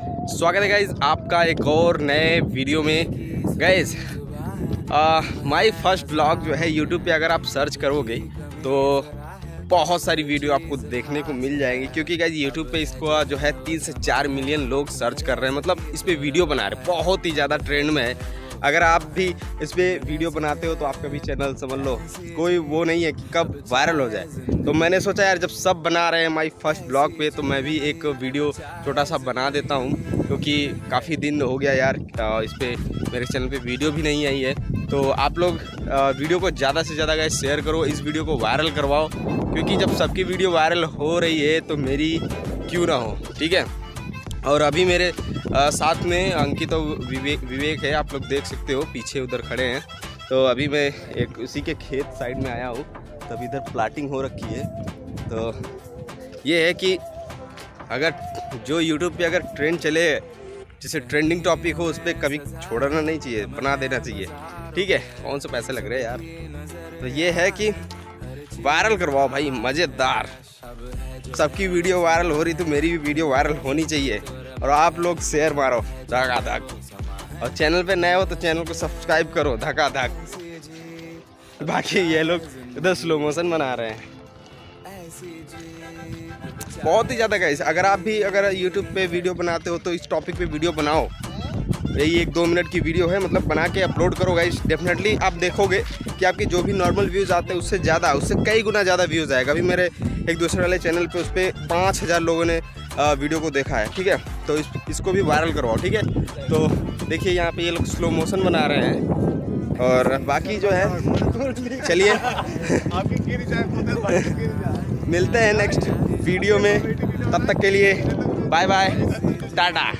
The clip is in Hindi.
स्वागत है गाइज़ आपका एक और नए वीडियो में। गाइज़ माई फ़र्स्ट ब्लॉग जो है यूट्यूब पे अगर आप सर्च करोगे तो बहुत सारी वीडियो आपको देखने को मिल जाएँगी। क्योंकि गाइज़ यूट्यूब पे इसको जो है तीन से चार मिलियन लोग सर्च कर रहे हैं। मतलब इस पर वीडियो बना रहे हैं। बहुत ही ज़्यादा ट्रेंड में है। अगर आप भी इस पर वीडियो बनाते हो तो आपका भी चैनल समझ लो। कोई वो नहीं है कि कब वायरल हो जाए। तो मैंने सोचा यार, जब सब बना रहे हैं माई फ़र्स्ट ब्लॉग पे तो मैं भी एक वीडियो छोटा सा बना देता हूँ, क्योंकि काफ़ी दिन हो गया यार इस पर मेरे चैनल पे वीडियो भी नहीं आई है। तो आप लोग वीडियो को ज़्यादा से ज़्यादा गए शेयर करो, इस वीडियो को वायरल करवाओ, क्योंकि जब सबकी वीडियो वायरल हो रही है तो मेरी क्यों ना हो, ठीक है? और अभी मेरे आ, साथ में अंकित और विवेक विवेक है आप लोग देख सकते हो पीछे उधर खड़े हैं। तो अभी मैं एक उसी के खेत साइड में आया हूँ तब इधर प्लाटिंग हो रखी है। तो ये है कि अगर जो यूट्यूब पे अगर ट्रेंड चले जैसे ट्रेंडिंग टॉपिक हो उस पर कभी छोड़ना नहीं चाहिए बना देना चाहिए। ठीक है कौन से पैसे लग रहे हैं यार? तो ये है कि वायरल करवाओ भाई मज़ेदार। सबकी वीडियो वायरल हो रही तो मेरी भी वीडियो वायरल होनी चाहिए। और आप लोग शेयर मारो धका धक और चैनल पे नए हो तो चैनल को सब्सक्राइब करो धका धक बाकी ये लोग इधर स्लो मोशन बना रहे हैं। बहुत ही ज़्यादा गाइस अगर आप भी अगर यूट्यूब पे वीडियो बनाते हो तो इस टॉपिक पे वीडियो बनाओ। यही एक दो मिनट की वीडियो है मतलब बना के अपलोड करो गाइस डेफिनेटली आप देखोगे कि आपके जो भी नॉर्मल व्यूज़ आते हैं उससे ज़्यादा उससे कई गुना ज़्यादा व्यूज़ आएगा। अभी मेरे एक दूसरे वाले चैनल पे उस पर पाँच हज़ार लोगों ने वीडियो को देखा है ठीक है? तो इस, इसको भी वायरल करवाओ ठीक है? तो देखिए यहाँ पे ये लोग स्लो मोशन बना रहे हैं और बाकी जो है चलिए। मिलते हैं नेक्स्ट वीडियो में तब तक के लिए बाय बाय टाटा।